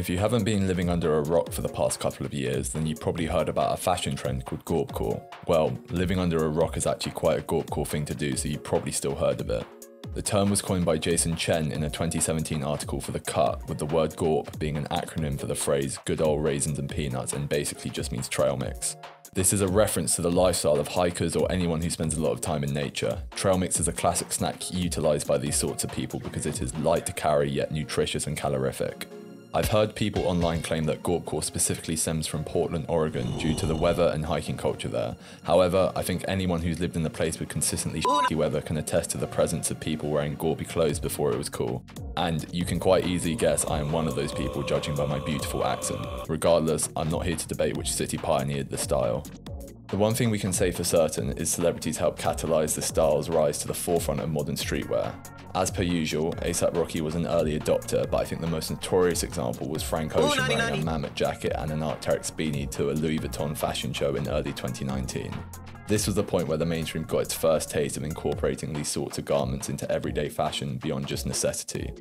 If you haven't been living under a rock for the past couple of years, then you've probably heard about a fashion trend called Gorpcore. Well, living under a rock is actually quite a Gorpcore thing to do, so you've probably still heard of it. The term was coined by Jason Chen in a 2017 article for The Cut, with the word GORP being an acronym for the phrase good old raisins and peanuts and basically just means trail mix. This is a reference to the lifestyle of hikers or anyone who spends a lot of time in nature. Trail mix is a classic snack utilised by these sorts of people because it is light to carry yet nutritious and calorific. I've heard people online claim that Gorpcore specifically stems from Portland, Oregon due to the weather and hiking culture there. However, I think anyone who's lived in the place with consistently shitty weather can attest to the presence of people wearing Gorpy clothes before it was cool. And you can quite easily guess I am one of those people judging by my beautiful accent. Regardless, I'm not here to debate which city pioneered the style. The one thing we can say for certain is celebrities help catalyse the style's rise to the forefront of modern streetwear. As per usual, ASAP Rocky was an early adopter, but I think the most notorious example was Frank Ocean wearing a mammoth jacket and an Arc'teryx beanie to a Louis Vuitton fashion show in early 2019. This was the point where the mainstream got its first taste of incorporating these sorts of garments into everyday fashion beyond just necessity.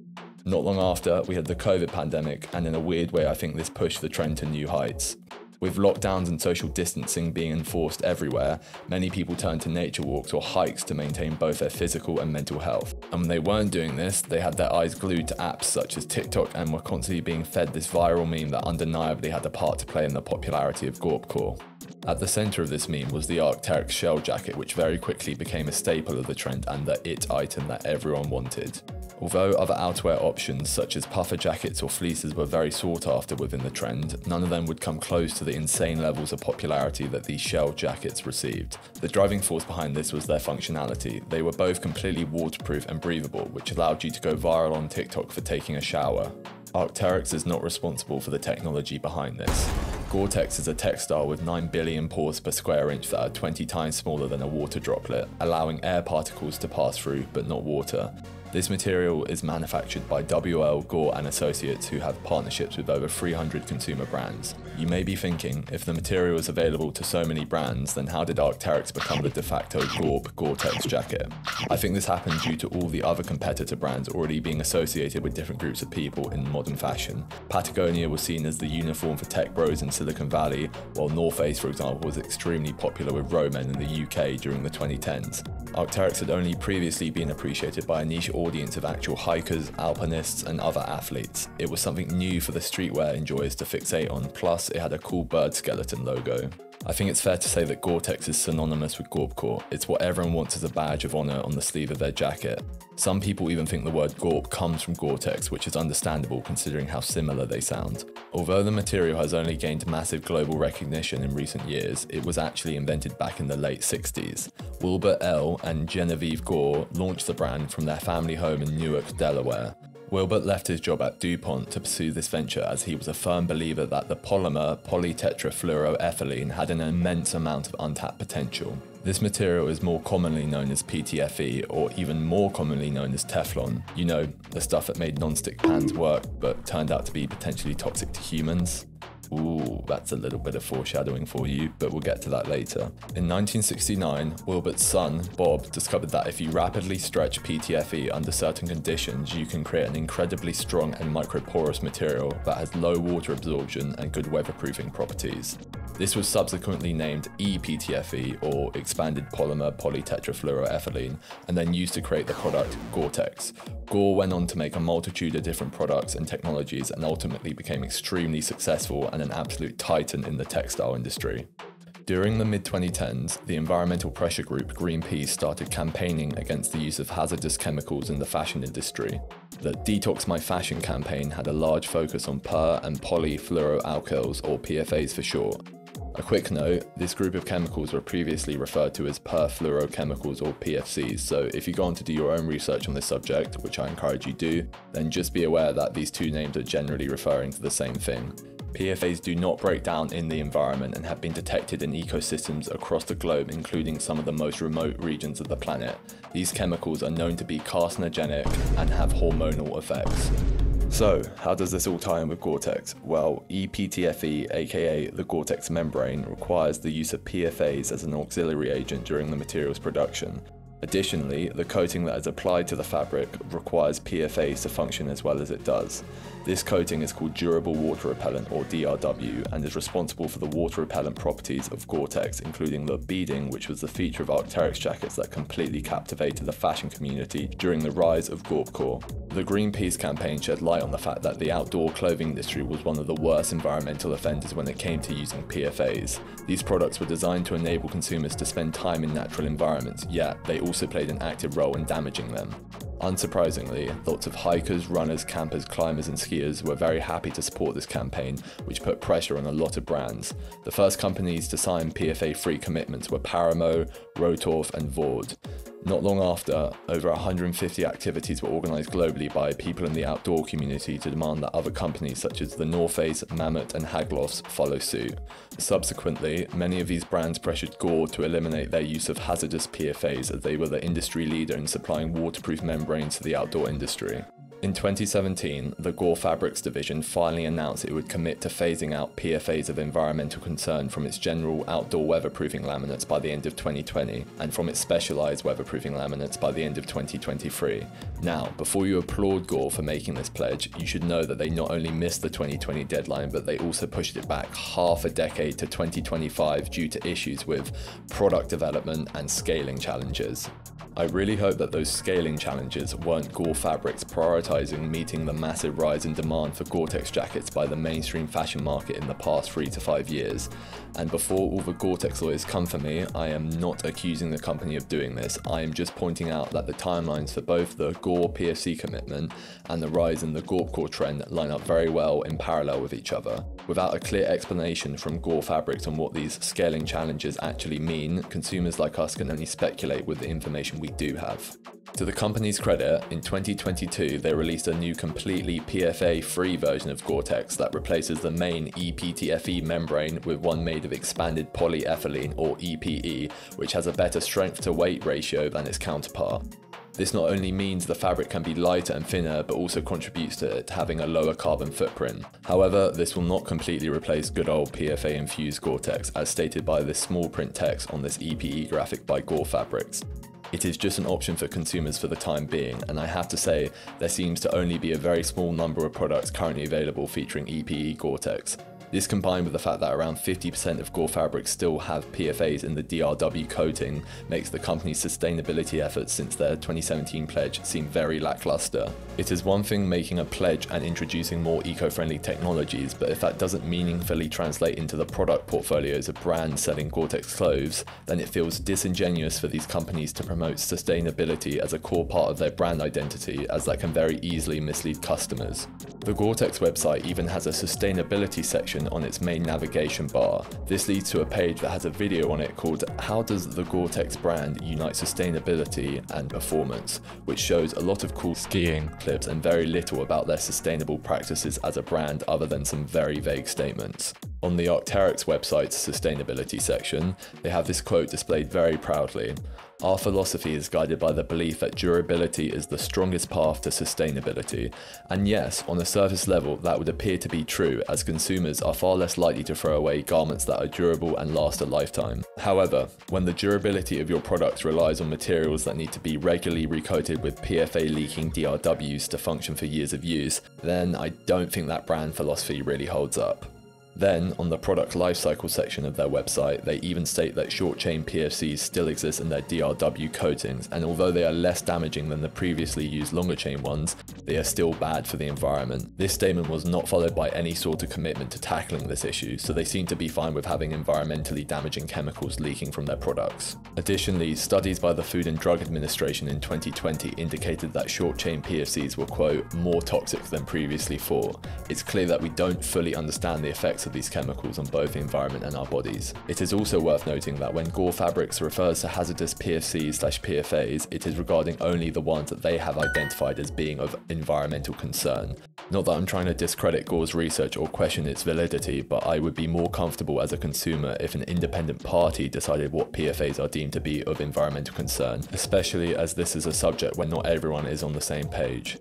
Not long after, we had the COVID pandemic, and in a weird way, I think this pushed the trend to new heights. With lockdowns and social distancing being enforced everywhere, many people turned to nature walks or hikes to maintain both their physical and mental health. And when they weren't doing this, they had their eyes glued to apps such as TikTok and were constantly being fed this viral meme that undeniably had a part to play in the popularity of Gorpcore. At the centre of this meme was the Arc'teryx shell jacket, which very quickly became a staple of the trend and the it item that everyone wanted. Although other outerwear options such as puffer jackets or fleeces were very sought after within the trend, none of them would come close to the insane levels of popularity that these shell jackets received. The driving force behind this was their functionality. They were both completely waterproof and breathable, which allowed you to go viral on TikTok for taking a shower. Arc'teryx is not responsible for the technology behind this. Gore-Tex is a textile with 9 billion pores per square inch that are 20 times smaller than a water droplet, allowing air particles to pass through but not water. This material is manufactured by WL Gore and Associates who have partnerships with over 300 consumer brands. You may be thinking, if the material is available to so many brands, then how did Arc'teryx become the de facto Gorp Gore-Tex jacket? I think this happened due to all the other competitor brands already being associated with different groups of people in modern fashion. Patagonia was seen as the uniform for tech bros in Silicon Valley, while North Face, for example, was extremely popular with roadmen in the UK during the 2010s. Arc'teryx had only previously been appreciated by a niche audience of actual hikers, alpinists, and other athletes. It was something new for the streetwear enjoyers to fixate on, plus, it had a cool bird skeleton logo. I think it's fair to say that Gore-Tex is synonymous with Gorpcore. It's what everyone wants as a badge of honour on the sleeve of their jacket. Some people even think the word Gorp comes from Gore-Tex, which is understandable considering how similar they sound. Although the material has only gained massive global recognition in recent years, it was actually invented back in the late 60s. Wilbert L. and Genevieve Gore launched the brand from their family home in Newark, Delaware. Wilbert left his job at DuPont to pursue this venture as he was a firm believer that the polymer polytetrafluoroethylene had an immense amount of untapped potential. This material is more commonly known as PTFE or even more commonly known as Teflon. You know, the stuff that made non-stick pans work but turned out to be potentially toxic to humans. Ooh, that's a little bit of foreshadowing for you, but we'll get to that later. In 1969, Wilbert's son, Bob, discovered that if you rapidly stretch PTFE under certain conditions, you can create an incredibly strong and microporous material that has low water absorption and good weatherproofing properties. This was subsequently named ePTFE or expanded polymer polytetrafluoroethylene and then used to create the product Gore-Tex. Gore went on to make a multitude of different products and technologies and ultimately became extremely successful and an absolute titan in the textile industry. During the mid 2010s, the environmental pressure group Greenpeace started campaigning against the use of hazardous chemicals in the fashion industry. The Detox My Fashion campaign had a large focus on per and polyfluoroalkyls, or PFAs for short, a quick note, this group of chemicals were previously referred to as perfluorochemicals or PFCs, so if you go on to do your own research on this subject, which I encourage you do, then just be aware that these two names are generally referring to the same thing. PFAs do not break down in the environment and have been detected in ecosystems across the globe, including some of the most remote regions of the planet. These chemicals are known to be carcinogenic and have hormonal effects. So, how does this all tie in with Gore-Tex? Well, ePTFE, aka the Gore-Tex membrane, requires the use of PFAs as an auxiliary agent during the material's production. Additionally, the coating that is applied to the fabric requires PFAs to function as well as it does. This coating is called Durable Water Repellent or DRW and is responsible for the water repellent properties of Gore-Tex, including the beading, which was the feature of Arc'teryx jackets that completely captivated the fashion community during the rise of Gorpcore. The Greenpeace campaign shed light on the fact that the outdoor clothing industry was one of the worst environmental offenders when it came to using PFAs. These products were designed to enable consumers to spend time in natural environments, yet they also played an active role in damaging them. Unsurprisingly, lots of hikers, runners, campers, climbers, and skiers were very happy to support this campaign, which put pressure on a lot of brands. The first companies to sign PFA free commitments were Paramo, Rotauf, and Vaude. Not long after, over 150 activities were organised globally by people in the outdoor community to demand that other companies such as the North Face, Mammut, and Haglofs follow suit. Subsequently, many of these brands pressured Gore to eliminate their use of hazardous PFAs as they were the industry leader in supplying waterproof membranes to the outdoor industry. In 2017, the Gore Fabrics division finally announced it would commit to phasing out PFAs of environmental concern from its general outdoor weatherproofing laminates by the end of 2020 and from its specialized weatherproofing laminates by the end of 2023. Now, before you applaud Gore for making this pledge, you should know that they not only missed the 2020 deadline, but they also pushed it back half a decade to 2025 due to issues with product development and scaling challenges. I really hope that those scaling challenges weren't Gore Fabrics prioritizing meeting the massive rise in demand for Gore-Tex jackets by the mainstream fashion market in the past three to five years. And before all the Gore-Tex lawyers come for me, I am not accusing the company of doing this. I am just pointing out that the timelines for both the Gore PFC commitment and the rise in the Gorpcore trend line up very well in parallel with each other. Without a clear explanation from Gore Fabrics on what these scaling challenges actually mean, consumers like us can only speculate with the information we do have. To the company's credit, in 2022 they released a new completely PFA free version of Gore Tex that replaces the main EPTFE membrane with one made of expanded polyethylene or EPE, which has a better strength to weight ratio than its counterpart. This not only means the fabric can be lighter and thinner, but also contributes to it having a lower carbon footprint. However, this will not completely replace good old PFA infused Gore-Tex as stated by this small print text on this EPE graphic by Gore Fabrics. It is just an option for consumers for the time being, and I have to say, there seems to only be a very small number of products currently available featuring EPE Gore-Tex. This combined with the fact that around 50% of Gore fabrics still have PFAs in the DRW coating makes the company's sustainability efforts since their 2017 pledge seem very lackluster. It is one thing making a pledge and introducing more eco-friendly technologies, but if that doesn't meaningfully translate into the product portfolios of brands selling Gore-Tex clothes, then it feels disingenuous for these companies to promote sustainability as a core part of their brand identity as that can very easily mislead customers. The Gore-Tex website even has a sustainability section on its main navigation bar. This leads to a page that has a video on it called How Does the Gore-Tex Brand Unite Sustainability and Performance, which shows a lot of cool skiing clips and very little about their sustainable practices as a brand other than some very vague statements. On the Arc'teryx website's sustainability section, they have this quote displayed very proudly. Our philosophy is guided by the belief that durability is the strongest path to sustainability. And yes, on a surface level, that would appear to be true, as consumers are far less likely to throw away garments that are durable and last a lifetime. However, when the durability of your products relies on materials that need to be regularly recoated with PFA leaking DRWs to function for years of use, then I don't think that brand philosophy really holds up. Then, on the product lifecycle section of their website, they even state that short chain PFCs still exist in their DRW coatings, and although they are less damaging than the previously used longer chain ones, they are still bad for the environment. This statement was not followed by any sort of commitment to tackling this issue, so they seem to be fine with having environmentally damaging chemicals leaking from their products. Additionally, studies by the Food and Drug Administration in 2020 indicated that short chain PFCs were, quote, more toxic than previously thought. It's clear that we don't fully understand the effects of these chemicals on both the environment and our bodies. It is also worth noting that when Gore Fabrics refers to hazardous PFCs slash PFAs, it is regarding only the ones that they have identified as being of environmental concern. Not that I'm trying to discredit Gore's research or question its validity, but I would be more comfortable as a consumer if an independent party decided what PFAs are deemed to be of environmental concern, especially as this is a subject where not everyone is on the same page.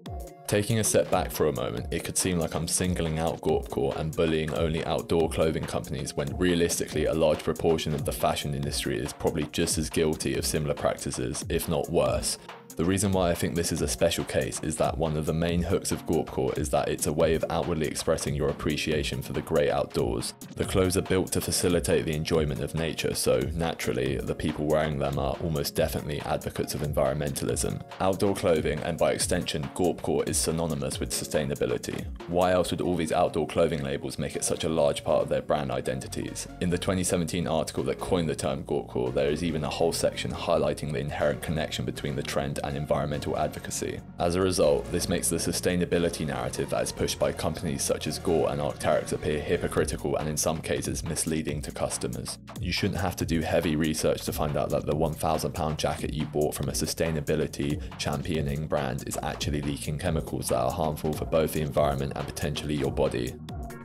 Taking a step back for a moment, it could seem like I'm singling out Gorpcore and bullying only outdoor clothing companies when realistically a large proportion of the fashion industry is probably just as guilty of similar practices, if not worse. The reason why I think this is a special case is that one of the main hooks of Gorpcore is that it's a way of outwardly expressing your appreciation for the great outdoors. The clothes are built to facilitate the enjoyment of nature, so naturally, the people wearing them are almost definitely advocates of environmentalism. Outdoor clothing, and by extension, Gorpcore, is synonymous with sustainability. Why else would all these outdoor clothing labels make it such a large part of their brand identities? In the 2017 article that coined the term Gorpcore, there is even a whole section highlighting the inherent connection between the trend and environmental advocacy. As a result, this makes the sustainability narrative that is pushed by companies such as Gore and Arc'teryx appear hypocritical and in some cases misleading to customers. You shouldn't have to do heavy research to find out that the £1,000 jacket you bought from a sustainability championing brand is actually leaking chemicals that are harmful for both the environment and potentially your body.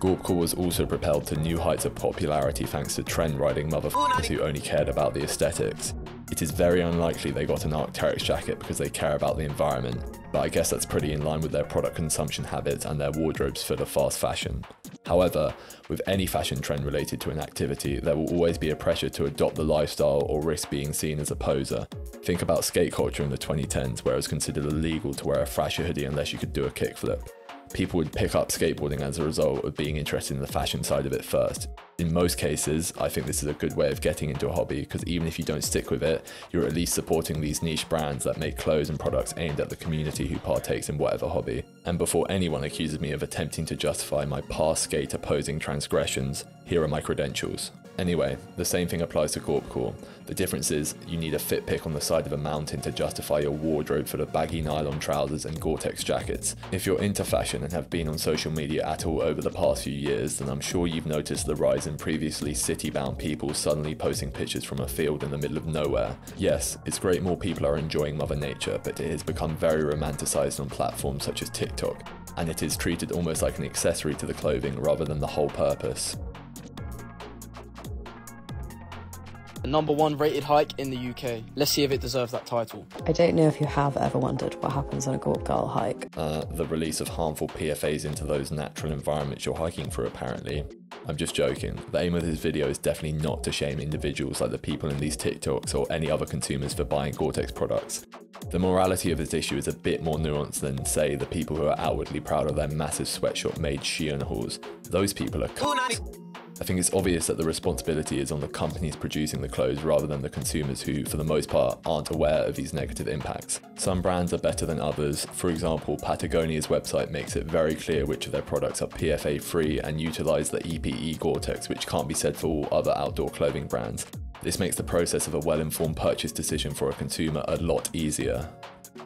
Gorpcore was also propelled to new heights of popularity thanks to trend riding motherfuckers who only cared about the aesthetics. It is very unlikely they got an Arc'teryx jacket because they care about the environment, but I guess that's pretty in line with their product consumption habits and their wardrobes full of fast fashion. However, with any fashion trend related to an activity, there will always be a pressure to adopt the lifestyle or risk being seen as a poser. Think about skate culture in the 2010s, where it was considered illegal to wear a thrasher hoodie unless you could do a kickflip people would pick up skateboarding as a result of being interested in the fashion side of it first. In most cases, I think this is a good way of getting into a hobby because even if you don't stick with it, you're at least supporting these niche brands that make clothes and products aimed at the community who partakes in whatever hobby. And before anyone accuses me of attempting to justify my past skate opposing transgressions, here are my credentials. Anyway, the same thing applies to Gorpcore. The difference is you need a fit pick on the side of a mountain to justify your wardrobe full of baggy nylon trousers and Gore-Tex jackets. If you're into fashion and have been on social media at all over the past few years, then I'm sure you've noticed the rise in previously city-bound people suddenly posting pictures from a field in the middle of nowhere. Yes, it's great more people are enjoying Mother Nature, but it has become very romanticized on platforms such as TikTok, and it is treated almost like an accessory to the clothing rather than the whole purpose. The number one rated hike in the UK. Let's see if it deserves that title. I don't know if you have ever wondered what happens on a Gorp Girl hike. Uh, the release of harmful PFAs into those natural environments you're hiking through, apparently. I'm just joking. The aim of this video is definitely not to shame individuals like the people in these TikToks or any other consumers for buying Gore-Tex products. The morality of this issue is a bit more nuanced than, say, the people who are outwardly proud of their massive sweatshop made Shein hauls. Those people are I think it's obvious that the responsibility is on the companies producing the clothes rather than the consumers who, for the most part, aren't aware of these negative impacts. Some brands are better than others. For example, Patagonia's website makes it very clear which of their products are PFA free and utilize the EPE Gore-Tex, which can't be said for all other outdoor clothing brands. This makes the process of a well-informed purchase decision for a consumer a lot easier.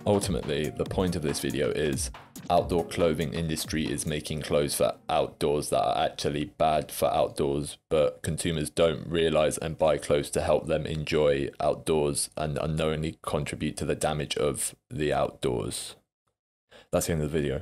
Ultimately, the point of this video is outdoor clothing industry is making clothes for outdoors that are actually bad for outdoors, but consumers don't realize and buy clothes to help them enjoy outdoors and unknowingly contribute to the damage of the outdoors. That's the end of the video.